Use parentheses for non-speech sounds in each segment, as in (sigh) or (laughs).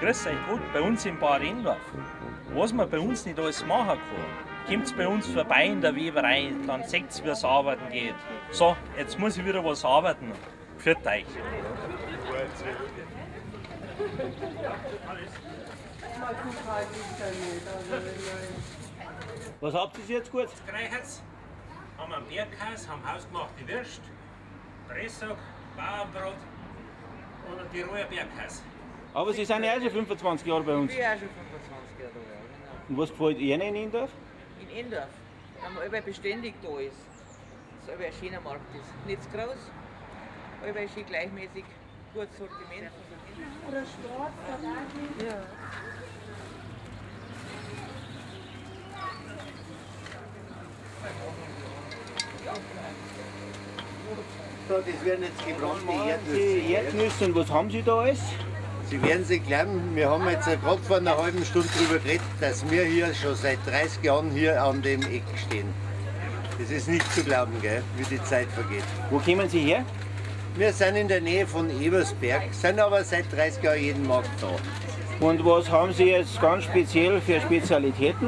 Grüß euch gut, bei uns im Bad Endorf. Was man bei uns nicht alles machen kann, kommt bei uns vorbei in der Weberei, dann seht ihr, wie es arbeiten geht. So, jetzt muss ich wieder was arbeiten. Führt euch. Was habt ihr jetzt gut? Greichers, haben einen Bergkäse, haben hausgemachte Würst, Dressog, Bauernbrot und einen Tiroler Bergkäse. Aber Sie sind ja auch schon 25 Jahre bei uns. Ich bin auch schon 25 Jahre da, ja, genau. Und was gefällt Ihnen in Indorf? In Endorf, wenn man überall beständig da ist, dass überall ein schöner Markt ist. Nicht zu groß, überall schön gleichmäßig, gutes Sortiment. Oder Sport, oder Ja. So, das werden jetzt gebrannte Erdnüsse. Erdnüsse und was haben Sie da alles? Sie werden sich glauben, wir haben jetzt gerade vor einer halben Stunde darüber geredet, dass wir hier schon seit 30 Jahren hier an dem Eck stehen. Das ist nicht zu glauben, gell, wie die Zeit vergeht. Wo kommen Sie her? Wir sind in der Nähe von Ebersberg, sind aber seit 30 Jahren jeden Markt da. Und was haben Sie jetzt ganz speziell für Spezialitäten?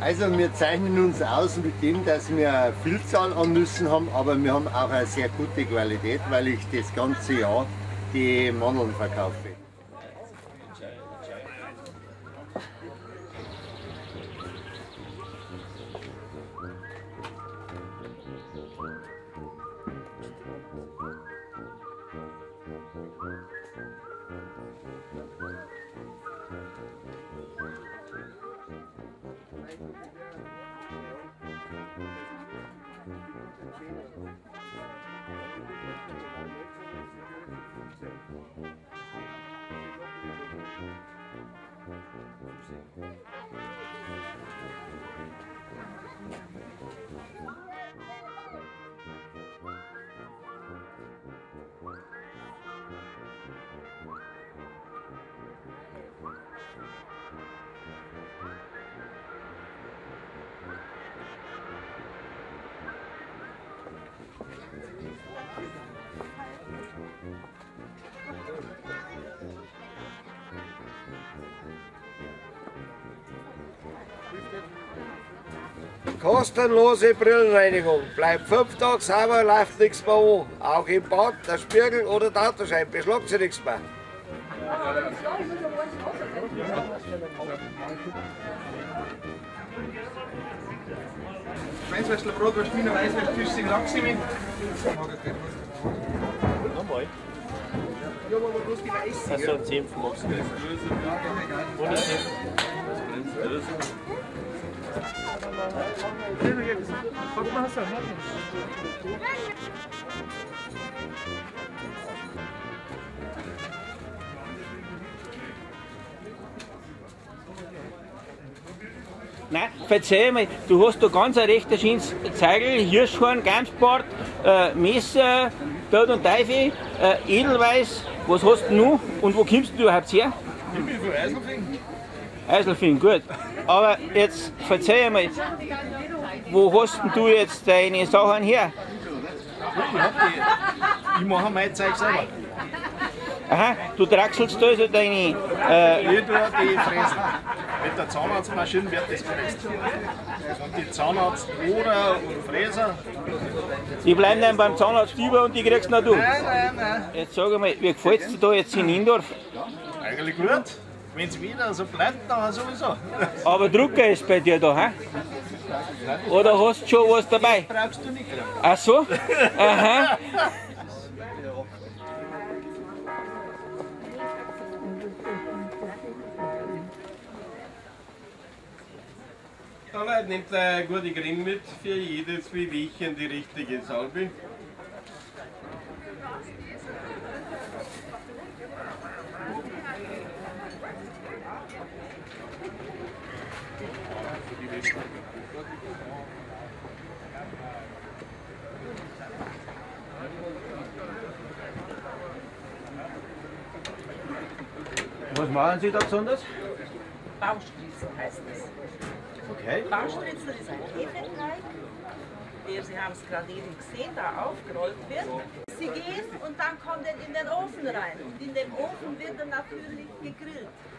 Also wir zeichnen uns aus mit dem, dass wir eine Vielzahl an Nüssen haben, aber wir haben auch eine sehr gute Qualität, weil ich das ganze Jahr die Mandeln verkaufe. Mm-hmm. Kostenlose Brillenreinigung. Bleibt fünf Tage sauber, läuft nichts mehr an. Auch im Bad, der Spiegel oder der Autoschein. Beschlagt sie nichts mehr. Schweinswürstel, Bratwurst, Wiener Weißwurst, Fisch, Sing, Lachs mit. Nochmal. Ja, aber bloß die Weiße. Also 10 magst du. Ohne 10. Nein, verzeih mir, du hast da ganz ein recht schönes Zeigel, Hirschhorn, Gamsbart, äh, Messer, Tod und Teufel, äh, Edelweiß, was hast du noch und wo kommst du überhaupt her? Ich bin von Eiselfing. Eiselfing, gut. Aber jetzt verzeih mir, wo hast denn du jetzt deine Sachen her? Ich, hab die, ich mache mein Zeug selber. Aha, du draxelst da also deine, äh, Ich tue die fressen. Mit der Zahnarztmaschine wird das gefräst. Und die Zahnarzt oder und Fräser. die bleiben dann beim Zahnarzt über und die kriegst noch du. Nein, nein, nein. Jetzt sag einmal, wie gefällt es dir da jetzt in Indorf? Eigentlich gut. Wenn es wieder so bleibt, dann sowieso. Aber Drucker ist bei dir da, hä? Oder hast du schon was dabei? Brauchst du nicht. Ach so? Aha. Aber nimmt eine gute Creme mit für jedes Wehwehchen die richtige Salbe. Was machen Sie da besonders? Baustriezel heißt es. Okay. Baustriezel ist ein Hefeteig, der, Sie haben es gerade eben gesehen, da aufgerollt wird. Sie gehen und dann kommt er in den Ofen rein. Und in dem Ofen wird er natürlich gegrillt.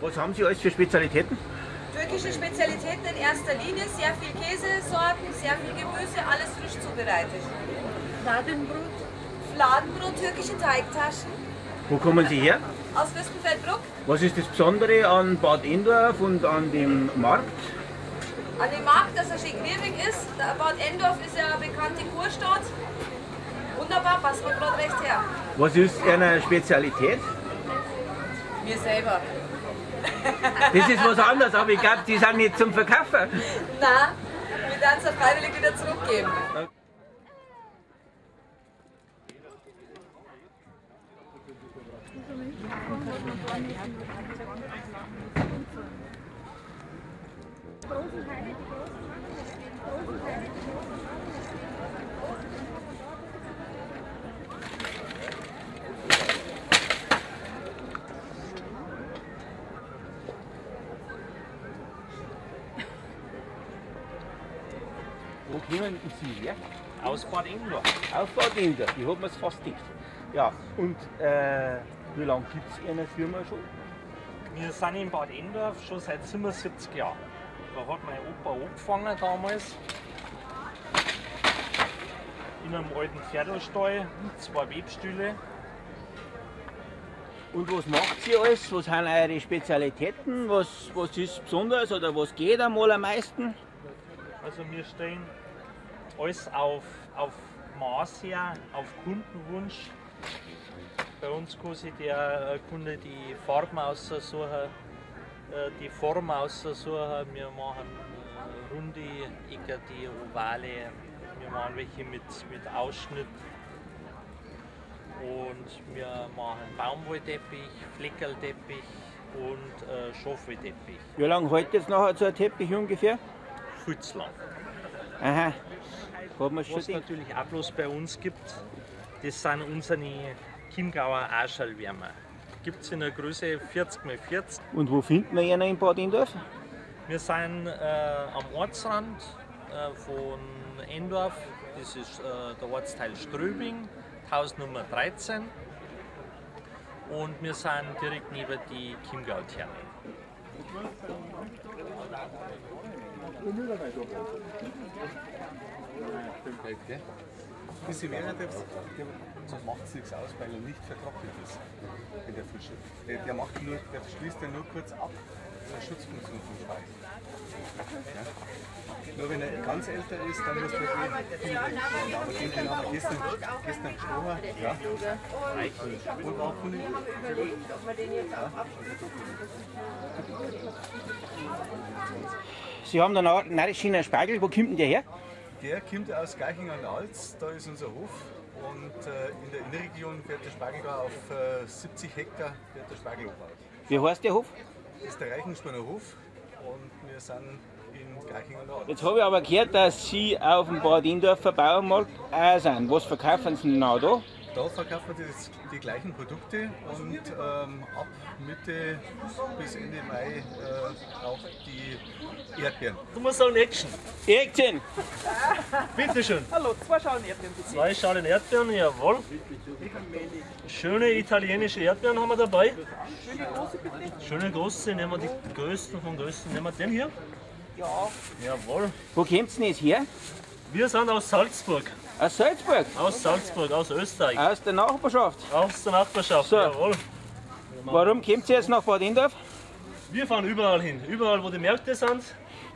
Was haben Sie alles für Spezialitäten? Türkische Spezialitäten in erster Linie, sehr viel Käsesorten, sehr viel Gemüse, alles frisch zubereitet. Fladenbrot. Fladenbrot, türkische Teigtaschen Wo kommen Sie her? aus Fürstenfeldbruck. Was ist das Besondere an Bad Endorf und an dem Markt? An dem Markt, dass er schön ist. Bad Endorf ist ja eine bekannte Kurstadt. Wunderbar, passt mir gerade recht her. Was ist Ihre Spezialität? Wir selber. Das ist was anderes, aber ich glaube, die sind nicht zum Verkaufen. Na, wir werden es freiwillig wieder zurückgeben. Wo kommen Sie her? Aus Bad Endorf. Auf Bad Endorf, die hat man es fast dicht. Ja, und äh, wie lange gibt es Ihre Firma schon? Wir sind in Bad Endorf schon seit 77 Jahren. Da hat mein Opa angefangen damals. In einem alten Pferdestall, zwei Webstühle. Und was macht Sie alles? Was sind eure Spezialitäten? Was, was ist besonders oder was geht einmal am meisten? Also wir stellen alles auf, auf Maß her, auf Kundenwunsch. Bei uns kann sich der äh, Kunde die Farben aussuchen, äh, die Form aussuchen. Wir machen äh, runde, eckerte, ovale. Wir machen welche mit, mit Ausschnitt. Und wir machen Baumwollteppich, Fleckerlteppich und äh, Schafwollteppich. Wie lange hält jetzt nachher so ein Teppich ungefähr? Viel zu lang. Aha. Was es natürlich auch bloß bei uns gibt, das sind unsere Chiemgauer Arschalwärmer. Gibt es in der Größe 40 x 40. Und wo findet man einen in Bad Endorf? Wir sind äh, am Ortsrand äh, von Endorf, das ist äh, der Ortsteil Ströbing, Hausnummer 13. Und wir sind direkt neben die Chiemgau-Therme. Bis während der, so macht es nichts aus, weil er nicht vertrocknet ist in der Frische. Der, der, macht nur, der schließt ja nur kurz ab, der Schutzfunktion vom Speisen. Ja? Nur wenn er ganz älter ist, dann muss den viel wegnehmen. Aber den, den haben gestern, gestern gestochen. Ja. Und auch von den Sie haben den narischen Spargel, wo kommt denn der her? Der kommt aus Geiching an der Alz, da ist unser Hof. Und äh, in der Innenregion wird der Spargel da auf äh, 70 Hektar wird der Spargel angebaut. Wie heißt der Hof? Das ist der Reichenspanner Hof und wir sind in Geiching an der Alz. Jetzt habe ich aber gehört, dass Sie auf dem Bad Endorfer Bauernmarkt auch sind. Was verkaufen Sie denn da? Da verkaufen wir das, die gleichen Produkte und ähm, ab Mitte bis Ende Mai äh, auch die Erdbeeren. Du musst sagen Action. Action! Bitte schön. Hallo, zwei Schalen Erdbeeren bitte. Zwei Schalen Erdbeeren, jawohl. Schöne italienische Erdbeeren haben wir dabei. Schöne große bitte. Schöne große, nehmen wir die größten von größten. Nehmen wir den hier. Ja. Jawohl. Wo kommt denn jetzt her? Wir sind aus Salzburg. Aus Salzburg? Aus Salzburg, aus Österreich. Aus der Nachbarschaft? Aus der Nachbarschaft, So. jawohl. Warum kommt ihr jetzt nach Bad Endorf? Wir fahren überall hin, überall wo die Märkte sind.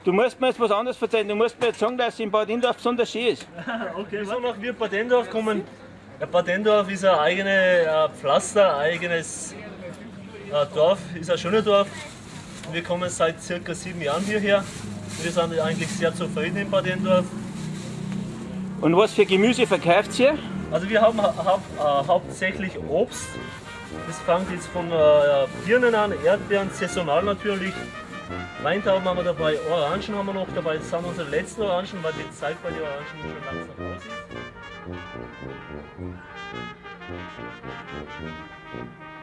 Du musst mir jetzt was anderes erzählen. Du musst mir jetzt sagen, dass es in Bad Indorf besonders schön ist. (laughs) okay, Wieso nach wir Bad Endorf kommen? Ja, Bad Endorf ist ein eigenes äh, Pflaster, ein eigenes äh, Dorf, ist ein schönes Dorf. Wir kommen seit circa sieben Jahren hierher. Wir sind eigentlich sehr zufrieden in Bad Endorf. Und was für Gemüse verkauft ihr? Also wir haben hau äh, hauptsächlich Obst. Das fängt jetzt von äh, Birnen an, Erdbeeren, saisonal natürlich. Weintrauben haben wir dabei, Orangen haben wir noch dabei. Das sind unsere letzten Orangen, weil die Zeit bei den Orangen schon langsam aus ist.